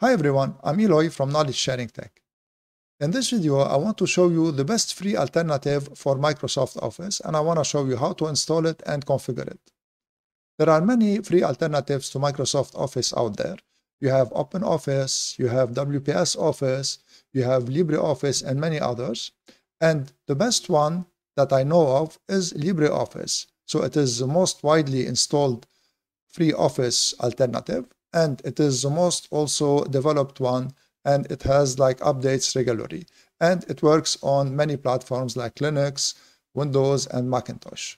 Hi everyone, I'm Eloy from Knowledge Sharing Tech. In this video, I want to show you the best free alternative for Microsoft Office and I want to show you how to install it and configure it. There are many free alternatives to Microsoft Office out there. You have OpenOffice, you have WPS Office, you have LibreOffice and many others. And the best one that I know of is LibreOffice. So it is the most widely installed free Office alternative and it is the most also developed one and it has like updates regularly and it works on many platforms like Linux, Windows and Macintosh.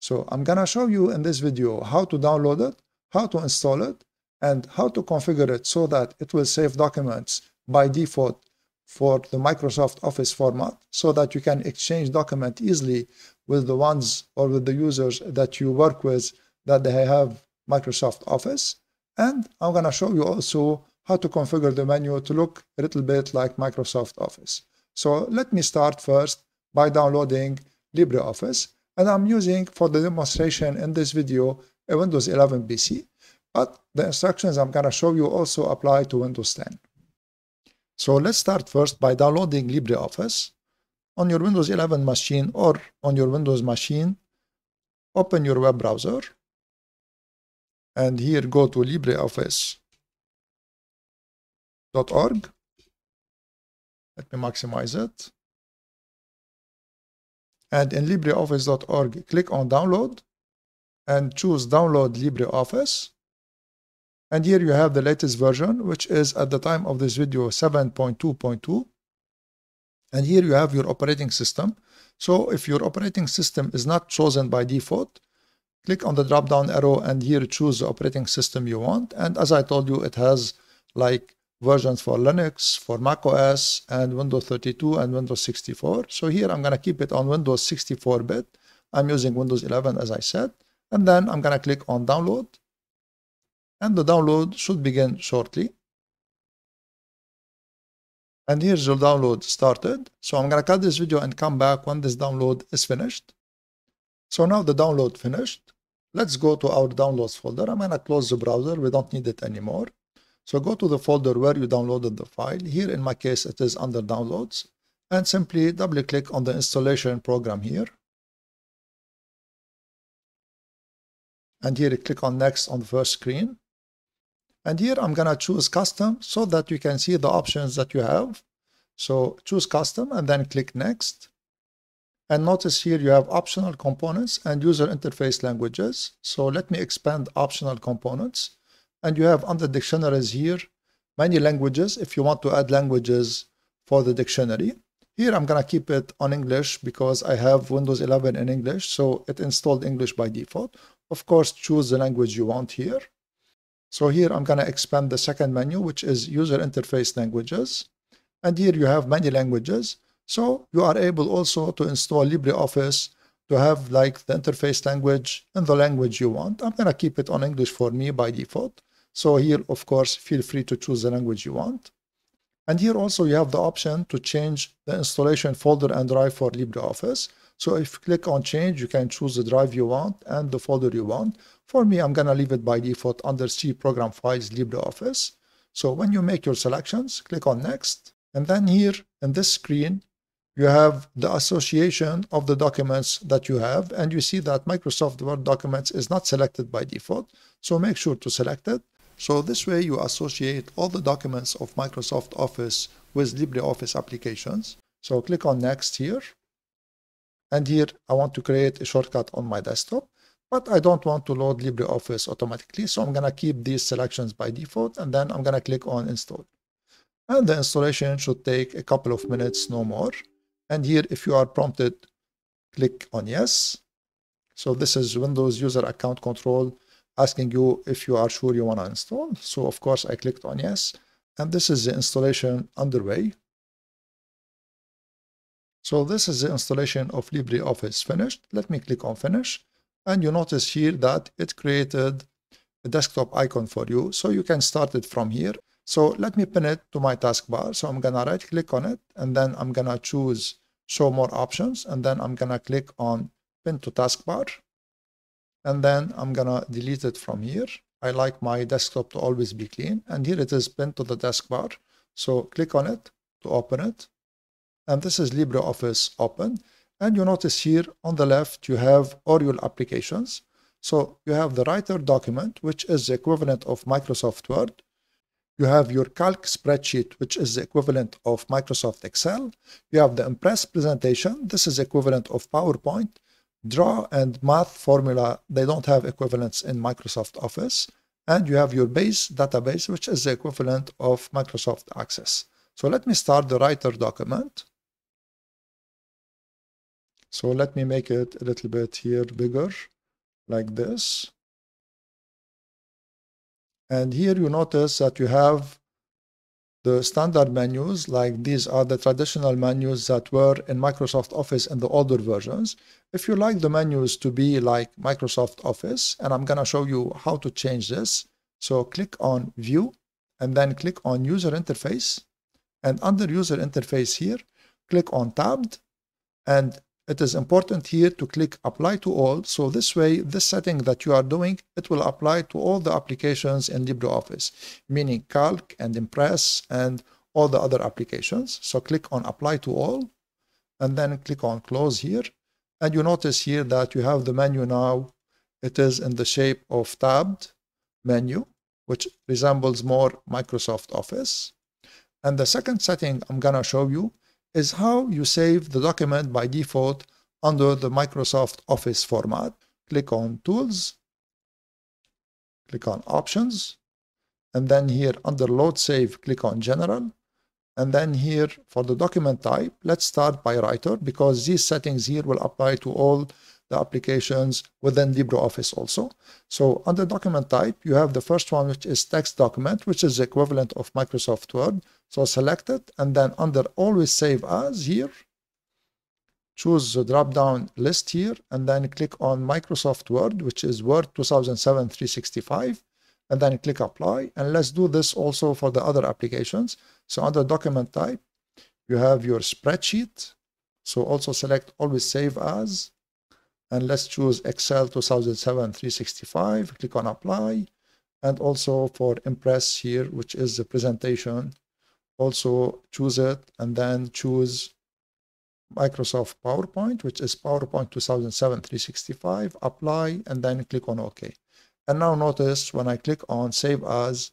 So I'm gonna show you in this video how to download it, how to install it and how to configure it so that it will save documents by default for the Microsoft Office format so that you can exchange document easily with the ones or with the users that you work with that they have Microsoft Office. And I'm going to show you also how to configure the menu to look a little bit like Microsoft Office. So let me start first by downloading LibreOffice. And I'm using for the demonstration in this video a Windows 11 PC. But the instructions I'm going to show you also apply to Windows 10. So let's start first by downloading LibreOffice. On your Windows 11 machine or on your Windows machine, open your web browser and here go to LibreOffice.org. Let me maximize it. And in LibreOffice.org, click on Download and choose Download LibreOffice. And here you have the latest version, which is at the time of this video 7.2.2. And here you have your operating system. So if your operating system is not chosen by default, click on the drop down arrow and here choose the operating system you want. And as I told you, it has like versions for Linux, for Mac OS, and Windows 32 and Windows 64. So here I'm going to keep it on Windows 64-bit. I'm using Windows 11 as I said. And then I'm going to click on download. And the download should begin shortly. And here's the download started. So I'm going to cut this video and come back when this download is finished. So now the download finished. Let's go to our downloads folder. I'm going to close the browser. We don't need it anymore. So go to the folder where you downloaded the file. Here in my case, it is under downloads. And simply double click on the installation program here. And here click on next on the first screen. And here I'm going to choose custom so that you can see the options that you have. So choose custom and then click next. And notice here you have optional components and user interface languages. So let me expand optional components. And you have under dictionaries here, many languages if you want to add languages for the dictionary. Here I'm going to keep it on English because I have Windows 11 in English, so it installed English by default. Of course, choose the language you want here. So here I'm going to expand the second menu, which is user interface languages. And here you have many languages. So you are able also to install LibreOffice to have like the interface language in the language you want. I'm going to keep it on English for me by default. So here, of course, feel free to choose the language you want. And here also you have the option to change the installation folder and drive for LibreOffice. So if you click on change, you can choose the drive you want and the folder you want. For me, I'm going to leave it by default under C program files LibreOffice. So when you make your selections, click on next. And then here in this screen, you have the association of the documents that you have and you see that Microsoft Word documents is not selected by default so make sure to select it. So this way you associate all the documents of Microsoft Office with LibreOffice applications. So click on next here. And here I want to create a shortcut on my desktop but I don't want to load LibreOffice automatically so I'm gonna keep these selections by default and then I'm gonna click on install. And the installation should take a couple of minutes no more and here, if you are prompted, click on yes. So this is Windows User Account Control asking you if you are sure you want to install. So of course, I clicked on yes. And this is the installation underway. So this is the installation of LibreOffice finished. Let me click on finish. And you notice here that it created a desktop icon for you. So you can start it from here. So let me pin it to my taskbar. So I'm going to right click on it and then I'm going to choose show more options and then I'm gonna click on pin to taskbar and then I'm gonna delete it from here I like my desktop to always be clean. And here it is pinned to the taskbar. So click on it to open it. And this is LibreOffice open. And you notice here on the left, you have Oriole applications. So you have the writer document, which is the equivalent of Microsoft Word. You have your calc spreadsheet, which is the equivalent of Microsoft Excel. You have the Impress presentation. This is equivalent of PowerPoint. Draw and math formula, they don't have equivalents in Microsoft Office. And you have your base database, which is the equivalent of Microsoft Access. So let me start the writer document. So let me make it a little bit here bigger like this. And here you notice that you have the standard menus, like these are the traditional menus that were in Microsoft Office in the older versions. If you like the menus to be like Microsoft Office, and I'm going to show you how to change this. So click on View, and then click on User Interface. And under User Interface here, click on Tabbed, and it is important here to click apply to all. So this way this setting that you are doing it will apply to all the applications in LibreOffice meaning calc and impress and all the other applications. So click on apply to all and then click on close here. And you notice here that you have the menu now. It is in the shape of tabbed menu which resembles more Microsoft Office. And the second setting I'm gonna show you is how you save the document by default under the Microsoft Office format. Click on Tools, click on Options, and then here under Load Save, click on General, and then here for the document type, let's start by Writer because these settings here will apply to all the applications within LibreOffice also. So under document type, you have the first one, which is text document, which is equivalent of Microsoft Word. So select it, and then under always save as here, choose the drop-down list here, and then click on Microsoft Word, which is Word 2007 365, and then click apply. And let's do this also for the other applications. So under document type, you have your spreadsheet. So also select always save as, and let's choose Excel 2007 365, click on apply, and also for Impress here, which is the presentation, also choose it and then choose Microsoft PowerPoint, which is PowerPoint 2007 365, apply, and then click on OK. And now notice when I click on Save As,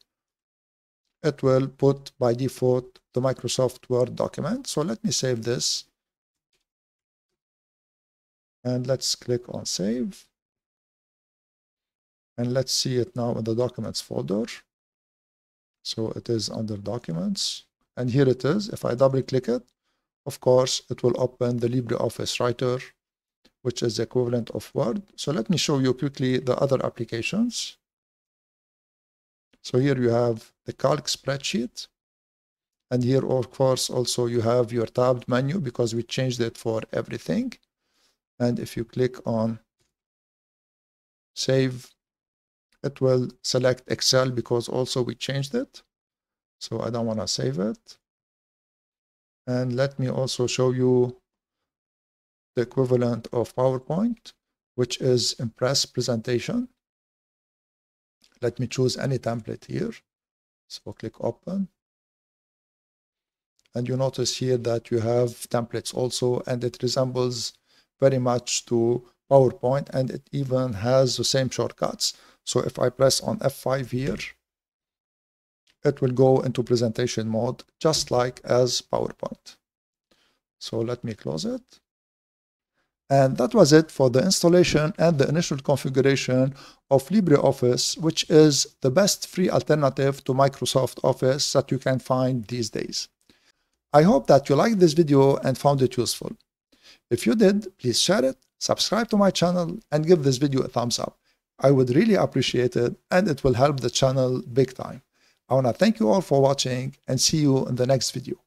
it will put by default the Microsoft Word document. So let me save this and let's click on save. And let's see it now in the documents folder. So it is under documents. And here it is. If I double click it of course it will open the LibreOffice writer which is the equivalent of Word. So let me show you quickly the other applications. So here you have the calc spreadsheet. And here of course also you have your tabbed menu because we changed it for everything and if you click on save it will select Excel because also we changed it. So I don't want to save it. And let me also show you the equivalent of PowerPoint which is Impress presentation. Let me choose any template here. So click open. And you notice here that you have templates also and it resembles very much to PowerPoint and it even has the same shortcuts. So if I press on F5 here, it will go into presentation mode just like as PowerPoint. So let me close it. And that was it for the installation and the initial configuration of LibreOffice, which is the best free alternative to Microsoft Office that you can find these days. I hope that you liked this video and found it useful. If you did, please share it, subscribe to my channel, and give this video a thumbs up. I would really appreciate it, and it will help the channel big time. I want to thank you all for watching and see you in the next video.